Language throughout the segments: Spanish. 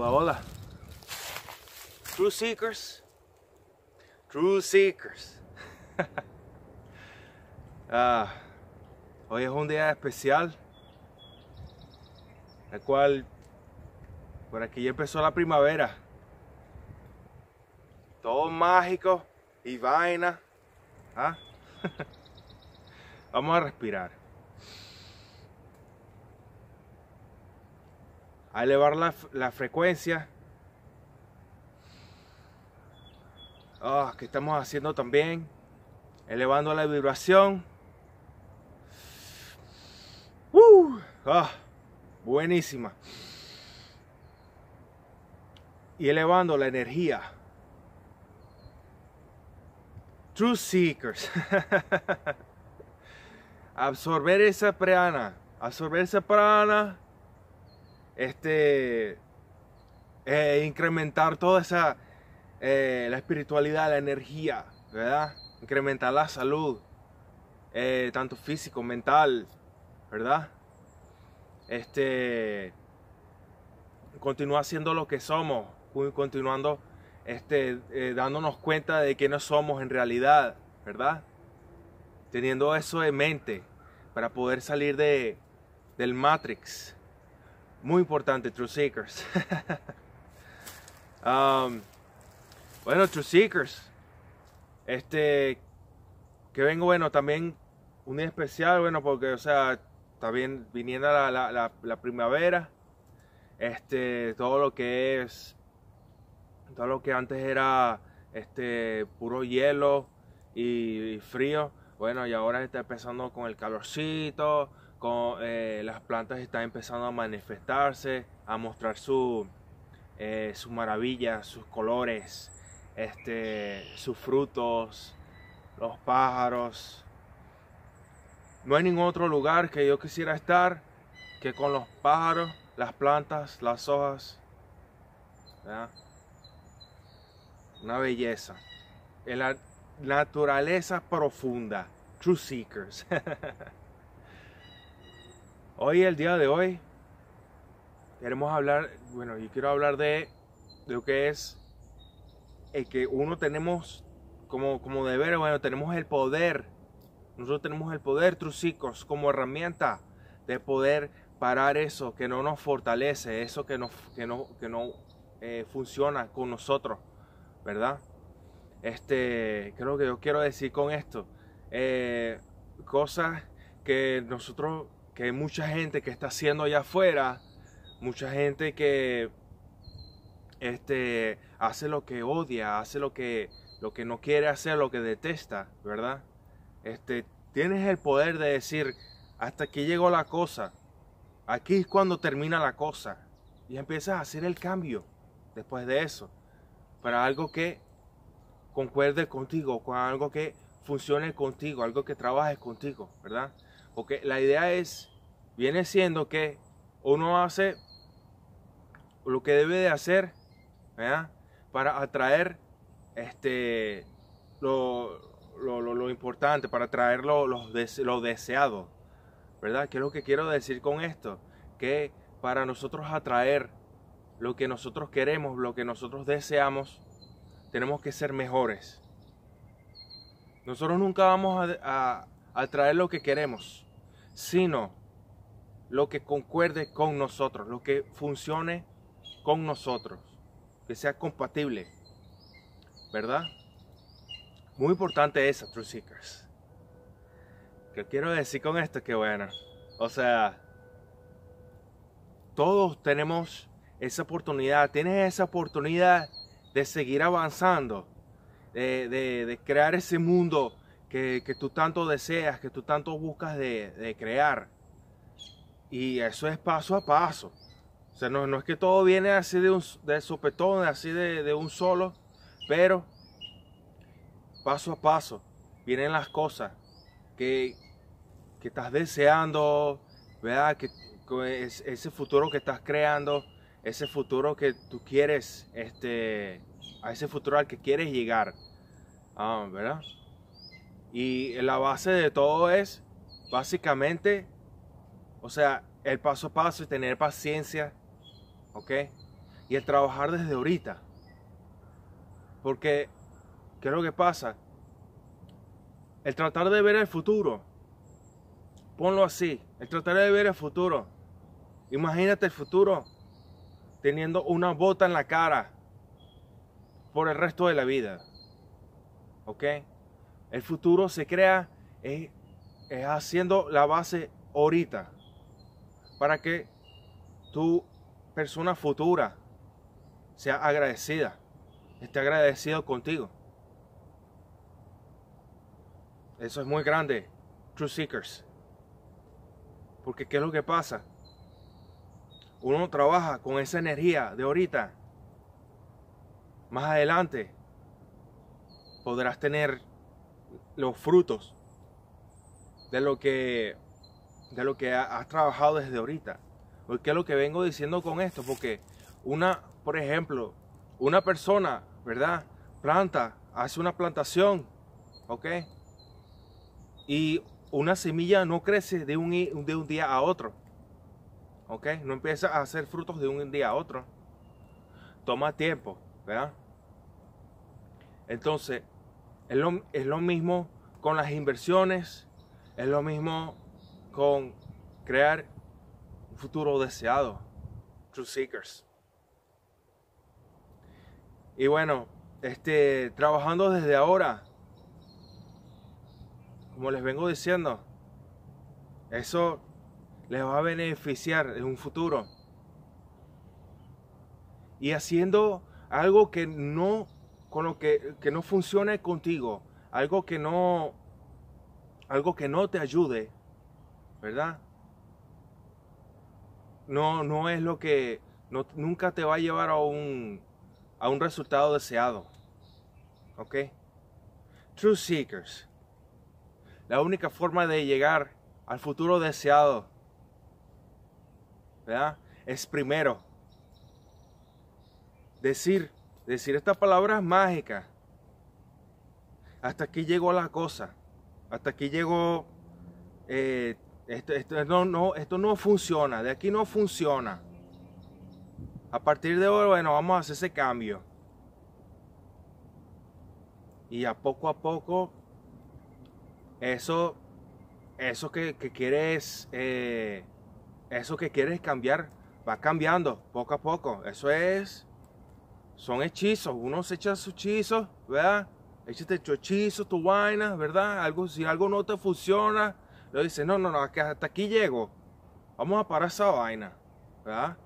Hola, hola. True Seekers. True Seekers. Ah, hoy es un día especial. El cual por aquí ya empezó la primavera. Todo mágico y vaina. ¿Ah? Vamos a respirar. A elevar la, la frecuencia. Ah, ¿Qué estamos haciendo también? Elevando la vibración. Uh, ah, buenísima. Y elevando la energía. True Seekers. absorber esa prana. Absorber esa prana. Este. Eh, incrementar toda esa. Eh, la espiritualidad, la energía. ¿Verdad? Incrementar la salud. Eh, tanto físico, mental. ¿Verdad? Este. Continuar siendo lo que somos. Continuando este, dándonos cuenta de que no somos en realidad, ¿verdad? Teniendo eso en mente para poder salir de, del Matrix. Muy importante, True Seekers. um, bueno, True Seekers. Este, que vengo, bueno, también un día especial, bueno, porque, o sea, también viniendo la, la, primavera. Este, todo lo que es todo lo que antes era este puro hielo y, frío, bueno, y ahora está empezando con el calorcito, eh, las plantas están empezando a manifestarse, a mostrar su, eh, su maravilla, sus colores, este, sus frutos, los pájaros. No hay ningún otro lugar que yo quisiera estar que con los pájaros, las plantas, las hojas. Una belleza. En la naturaleza profunda. True Seekers. hoy, el día de hoy, queremos hablar, bueno, yo quiero hablar de, lo que es el que uno tenemos como, como deber, bueno, tenemos el poder. Nosotros tenemos el poder, Seekers, como herramienta de poder parar eso que no nos fortalece, eso que no, que no, que no eh, funciona con nosotros. ¿verdad? Este, creo que yo quiero decir con esto, eh, cosas que nosotros, que mucha gente que está haciendo allá afuera, mucha gente que este, hace lo que odia, hace lo que, lo que no quiere hacer, lo que detesta, ¿verdad? Este, tienes el poder de decir, hasta aquí llegó la cosa, aquí es cuando termina la cosa, y empiezas a hacer el cambio después de eso para algo que concuerde contigo, con algo que funcione contigo, algo que trabaje contigo, ¿verdad? Porque la idea es, viene siendo que uno hace lo que debe de hacer. Para atraer este, lo, lo, importante, para atraer lo, lo deseado, ¿verdad? ¿Qué es lo que quiero decir con esto? Que para nosotros atraer lo que nosotros queremos, lo que nosotros deseamos, tenemos que ser mejores. Nosotros nunca vamos a, a, traer lo que queremos, sino lo que concuerde con nosotros, lo que funcione con nosotros, que sea compatible, ¿verdad? Muy importante eso, True Seekers. Que quiero decir con esto que bueno, o sea, todos tenemos esa oportunidad, tienes esa oportunidad de seguir avanzando, de, crear ese mundo que, tú tanto deseas, que tú tanto buscas de, crear. Y eso es paso a paso. O sea, no, es que todo viene así de, un, de sopetón, así de, un solo, pero paso a paso vienen las cosas que, que estás deseando, ¿verdad? Que, ese futuro que estás creando ese futuro que tú quieres, este, a ese futuro al que quieres llegar, ah, ¿verdad? Y la base de todo es, básicamente, o sea, el paso a paso y tener paciencia, ¿ok? y el trabajar desde ahorita. Porque, ¿qué es lo que pasa? El tratar de ver el futuro, ponlo así, el tratar de ver el futuro. Imagínate el futuro teniendo una bota en la cara por el resto de la vida. ¿Ok? El futuro se crea es, haciendo la base ahorita para que tu persona futura sea agradecida, esté agradecido contigo. Eso es muy grande, True Seekers. Porque ¿qué es lo que pasa? Uno trabaja con esa energía de ahorita. Más adelante podrás tener los frutos de lo que de lo que has trabajado desde ahorita. Porque es lo que vengo diciendo con esto, porque una, por ejemplo, una persona, ¿verdad? Planta, hace una plantación, ¿ok? Y una semilla no crece de un, de un día a otro, ¿ok? No empieza a hacer frutos de un día a otro. Toma tiempo, ¿verdad? Entonces, es lo, es lo mismo con las inversiones, es lo mismo con crear un futuro deseado. True Seekers. Y bueno, este, trabajando desde ahora, como les vengo diciendo, eso les va a beneficiar en un futuro. Y haciendo algo que no, con lo que, que no funcione contigo, algo que no, algo que no te ayude, ¿verdad? No, no es lo que, no, nunca te va a llevar a un, a un resultado deseado. ¿Ok? True Seekers. La única forma de llegar al futuro deseado, ¿verdad? Es primero decir, decir estas palabras mágicas. Hasta aquí llegó la cosa. Hasta aquí llegó eh, esto, no, no, esto no funciona, de aquí no funciona. A partir de hoy, bueno, vamos a hacer ese cambio. Y a poco a poco, eso, eso que, quieres, eh, eso que quieres cambiar, va cambiando poco a poco. Eso es, son hechizos. Uno se echa sus hechizos, ¿verdad? Échate tu hechizo, tu vaina, ¿verdad? Algo, si algo no te funciona, lo dice, no, no, no, hasta aquí llego. Vamos a parar esa vaina. ¿Verdad?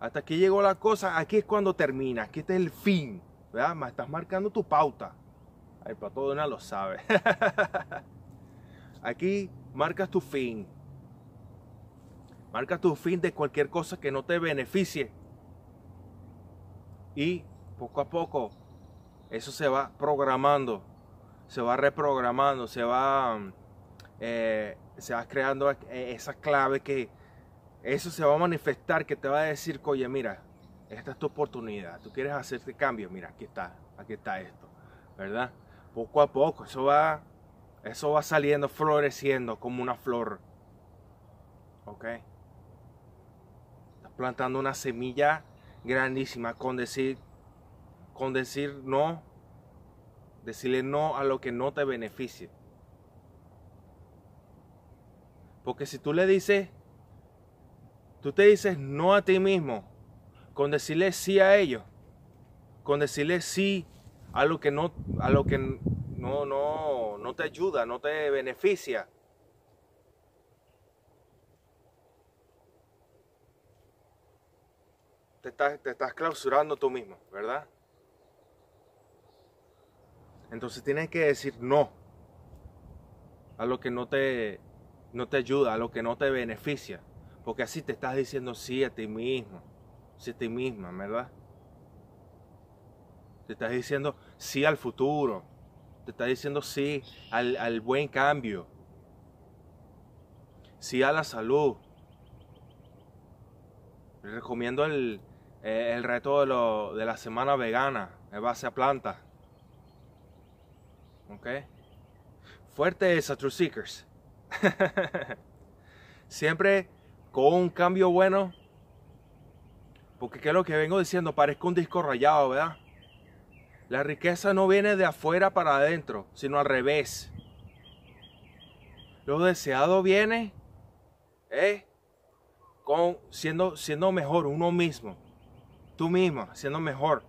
Hasta aquí llegó la cosa, aquí es cuando termina, aquí está el fin. ¿Verdad? Me estás marcando tu pauta. Ay, para todo una lo sabe. aquí marcas tu fin. Marcas tu fin de cualquier cosa que no te beneficie. Y poco a poco eso se va programando, se va reprogramando, se va eh, se va creando eh, esa clave que eso se va a manifestar, que te va a decir, oye, mira, esta es tu oportunidad, tú quieres hacer este cambio, mira, aquí está, aquí está esto, ¿verdad? Poco a poco, eso va, eso va saliendo, floreciendo como una flor, ¿ok? Estás plantando una semilla grandísima con decir, con decir no, decirle no a lo que no te beneficie. Porque si tú le dices, tú te dices no a ti mismo, con decirle sí a ellos, con decirle sí a lo que no, a lo que no, no, no te ayuda, no te beneficia. Te estás, te estás clausurando tú mismo, ¿verdad? Entonces tienes que decir no a lo que no te no te ayuda, a lo que no te beneficia. Porque así te estás diciendo sí a ti mismo, sí a ti misma, ¿verdad? Te estás diciendo sí al futuro. Te estás diciendo sí al, buen cambio. Sí a la salud. Les recomiendo el, eh, el reto de, lo, de la semana vegana, en base a plantas. ¿Ok? Fuerte esa, True Seekers. Siempre con un cambio bueno, Porque qué es lo que vengo diciendo, parezco un disco rayado, ¿verdad? La riqueza no viene de afuera para adentro, sino al revés. Lo deseado viene ¿eh? con siendo, siendo mejor uno mismo. Tú misma, siendo mejor.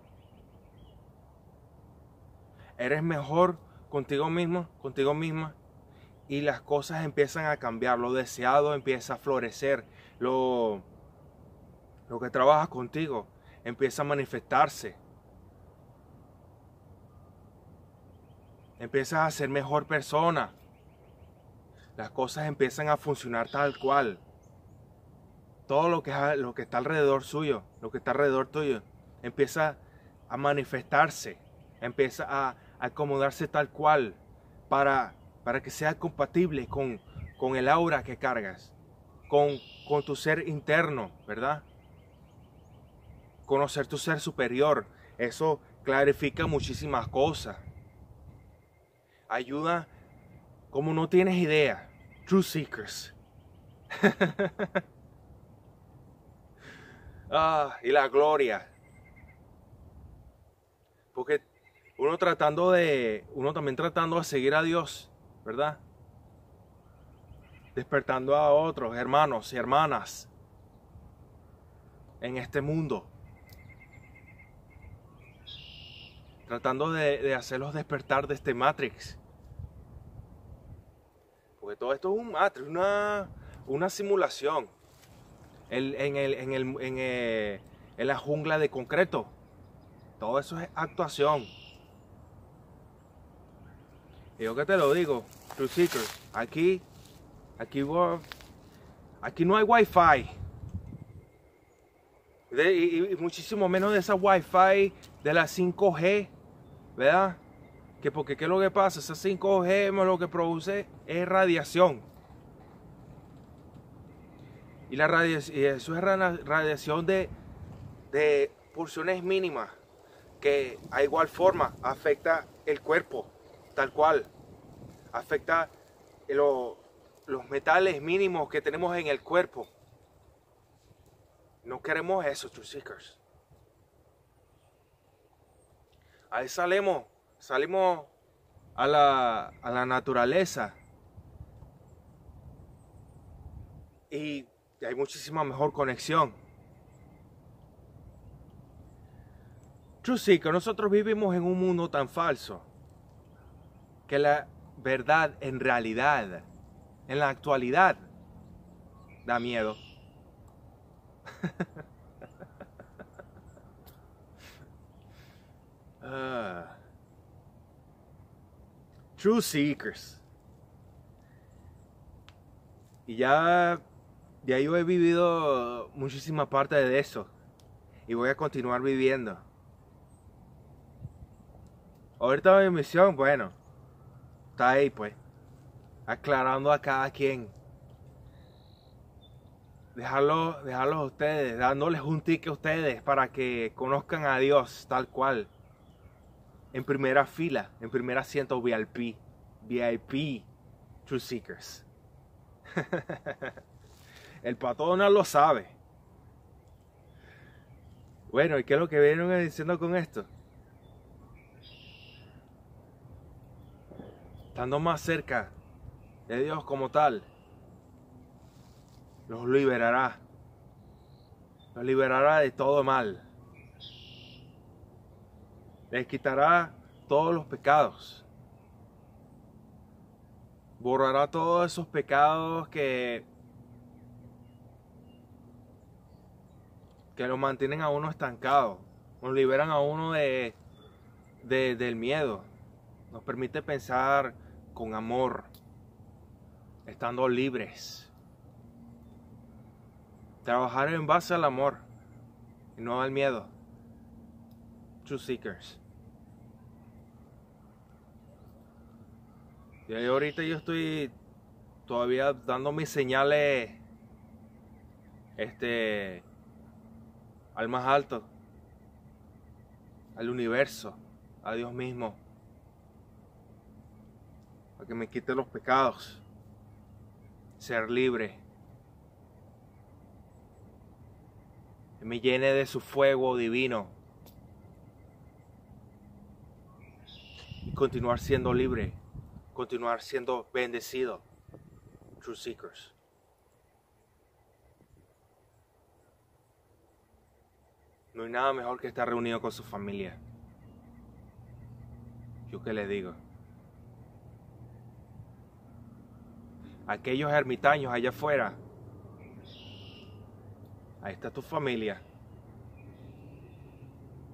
Eres mejor contigo mismo, contigo misma. Y las cosas empiezan a cambiar. Lo deseado empieza a florecer. Lo, lo que trabaja contigo empieza a manifestarse. Empiezas a ser mejor persona. Las cosas empiezan a funcionar tal cual. Todo lo que, lo que está alrededor suyo, lo que está alrededor tuyo, empieza a manifestarse. Empieza a acomodarse tal cual para, para que sea compatible con, con el aura que cargas, con, con tu ser interno, ¿verdad? Conocer tu ser superior, eso clarifica muchísimas cosas ayuda como no tienes idea. True Seekers. ah, y la gloria. Porque uno tratando de, uno también tratando de seguir a Dios, ¿verdad? Despertando a otros hermanos y hermanas en este mundo. Tratando de, hacerlos despertar de este Matrix. Porque todo esto es un matrix, una, una simulación. En, el, en, el, en, eh, en la jungla de concreto. Todo eso es actuación. Y yo que te lo digo, True Seekers, aquí, aquí, aquí no hay wifi. y, y, muchísimo menos de esa wifi de la 5G, ¿verdad? que porque qué es lo que pasa, esa 5G lo que produce es radiación. Y, la radiación, y eso es radiación de, de porciones mínimas que a igual forma afecta el cuerpo, tal cual. Afecta los metales mínimos que tenemos en el cuerpo. No queremos eso, True Seekers. Ahí salimos salimos a la, a la naturaleza y hay muchísima mejor conexión. True que nosotros vivimos en un mundo tan falso que la verdad en realidad, en la actualidad, da miedo. Ah. True Seekers. Y ya, ya yo he vivido muchísima parte de eso. Y voy a continuar viviendo. Ahorita mi misión, bueno, está ahí pues. Aclarando a cada quien. Dejarlo, dejarlos a ustedes, dándoles un ticket a ustedes para que conozcan a Dios tal cual en primera fila, en primer asiento VIP, VIP True Seekers. El patrón lo sabe. Bueno, ¿y qué es lo que vienen diciendo con esto? Estando más cerca de Dios como tal, los liberará. Los liberará de todo mal les quitará todos los pecados. Borrará todos esos pecados que, que lo mantienen a uno estancado. Nos liberan a uno de, de, del miedo. Nos permite pensar con amor, estando libres. Trabajar en base al amor y no al miedo. True Seekers. Y ahorita yo estoy todavía dando mis señales este al más alto, al universo, a Dios mismo, para que me quite los pecados, ser libre. me llene de su fuego divino. Y continuar siendo libre, continuar siendo bendecido. True Seekers. No hay nada mejor que estar reunido con su familia. Yo qué le digo. Aquellos ermitaños allá afuera. Ahí está tu familia.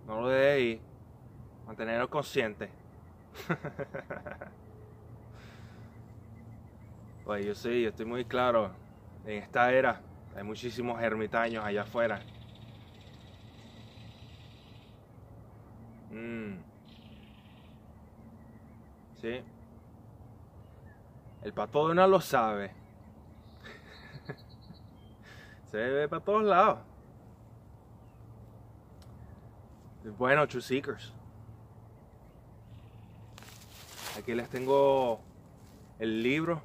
No lo dejes ir. Mantenerlo consciente. pues yo sí, yo estoy muy claro. En esta era hay muchísimos ermitaños allá afuera. Mm. Sí. El pato de una lo sabe. Se ve para todos lados. Bueno, True Seekers. Aquí les tengo el libro.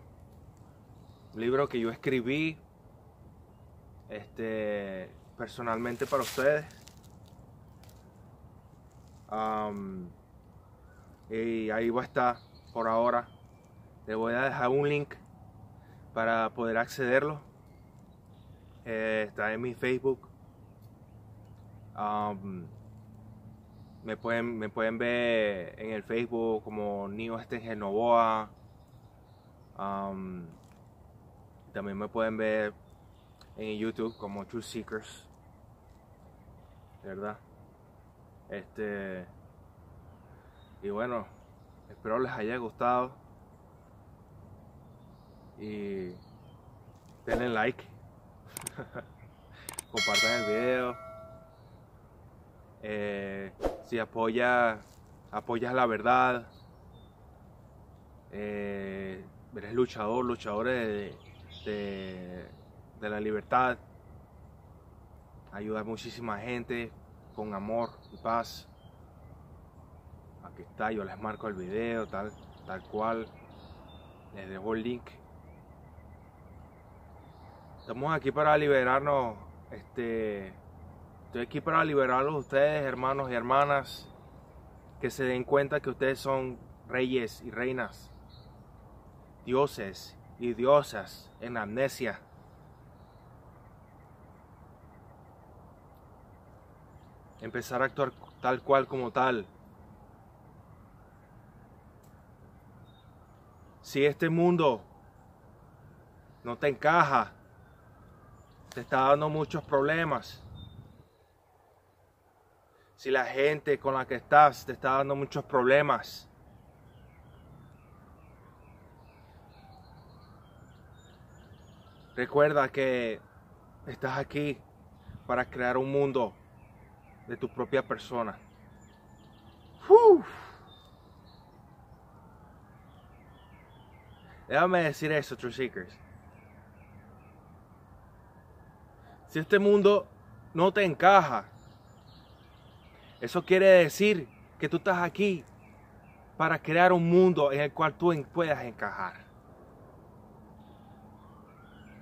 libro que yo escribí este, personalmente para ustedes y ahí va a estar por ahora. Le voy a dejar un link para poder accederlo. Eh, está en mi Facebook. me, pueden, me pueden ver en el Facebook como Nio Este Genovoa. también me pueden ver en YouTube como True Seekers. ¿Verdad? Este. Y bueno, espero les haya gustado. Y denle like. Compartan el video. Eh, si apoya, apoyas la verdad. Eh, eres luchador, luchadores de, de la libertad. Ayuda a muchísima gente con amor y paz. Aquí está, yo les marco el video, tal, tal cual. Les dejo el link. Estamos aquí para liberarnos. Este, estoy aquí para liberarlos ustedes, hermanos y hermanas. Que se den cuenta que ustedes son reyes y reinas, dioses y diosas en amnesia. Empezar a actuar tal cual como tal. Si este mundo no te encaja, te está dando muchos problemas. Si la gente con la que estás te está dando muchos problemas. Recuerda que estás aquí para crear un mundo de tu propia persona. Déjame decir eso, True Seekers. Si este mundo no te encaja, eso quiere decir que tú estás aquí para crear un mundo en el cual tú puedas encajar.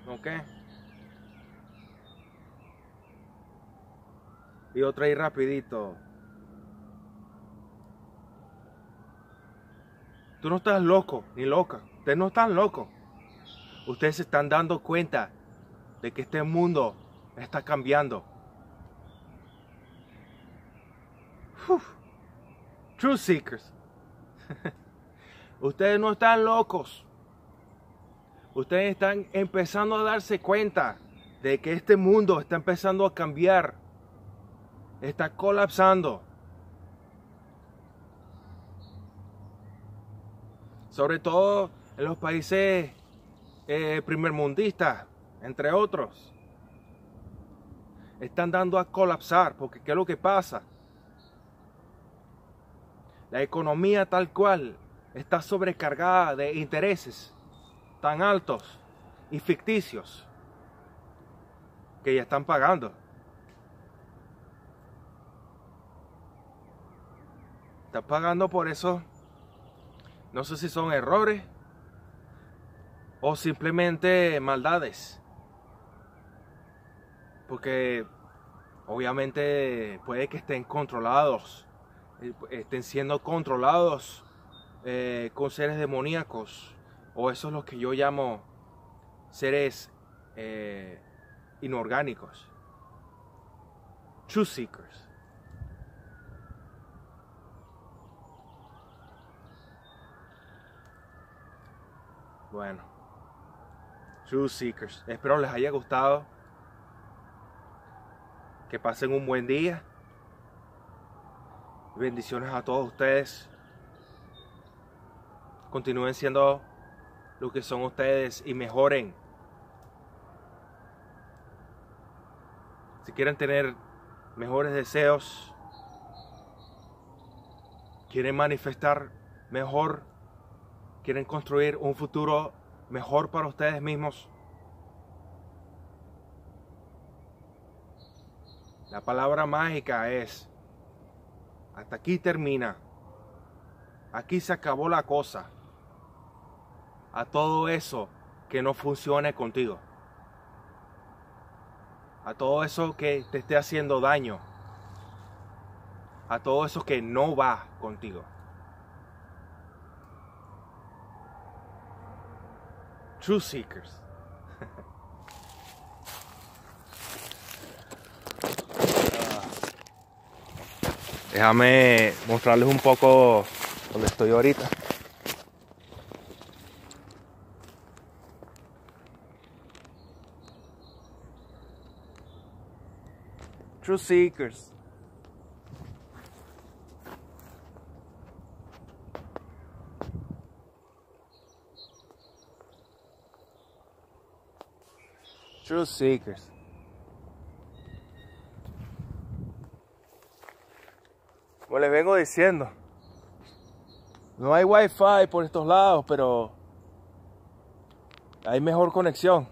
¿Ok? Y otra ahí rapidito. Tú no estás loco ni loca. Ustedes no están locos. Ustedes se están dando cuenta de que este mundo está cambiando. True Seekers. Ustedes no están locos. Ustedes están empezando a darse cuenta de que este mundo está empezando a cambiar está colapsando. Sobre todo en los países eh, primermundistas, entre otros. Están dando a colapsar, porque ¿qué es lo que pasa? La economía tal cual está sobrecargada de intereses tan altos y ficticios que ya están pagando. Pagando por eso. No sé si son errores o simplemente maldades. Porque obviamente puede que estén controlados, eh, estén siendo controlados eh, con seres demoníacos, o eso es lo que yo llamo seres eh, inorgánicos, truth seekers. Bueno, truth seekers. Espero les haya gustado. Que pasen un buen día. Bendiciones a todos ustedes. Continúen siendo lo que son ustedes y mejoren. Si quieren tener mejores deseos, quieren manifestar mejor, quieren construir un futuro mejor para ustedes mismos, La palabra mágica es, hasta aquí termina. Aquí se acabó la cosa. A todo eso que no funcione contigo. A todo eso que te esté haciendo daño. A todo eso que no va contigo. True Seekers. Déjame mostrarles un poco donde estoy ahorita. True Seekers. True Seekers. Como les vengo diciendo, no hay wifi por estos lados, pero hay mejor conexión.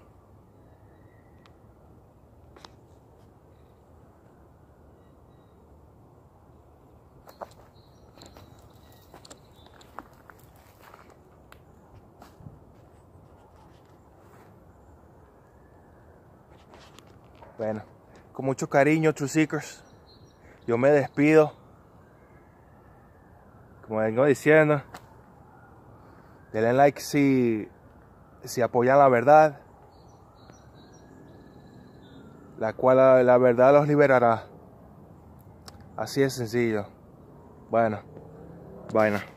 Bueno, con mucho cariño, True Seekers. Yo me despido como vengo diciendo, denle like si, si apoyan la verdad, la cual la, verdad los liberará. Así es sencillo. Bueno, bueno.